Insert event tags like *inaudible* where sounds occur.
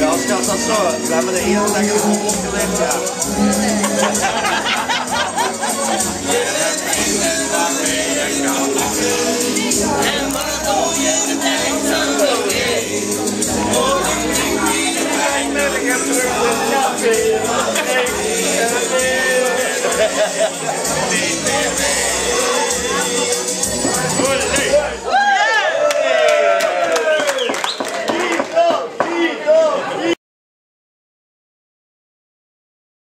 Jag skrattar så. Det här med det ena säkert på åker lätt. Gracias. *laughs*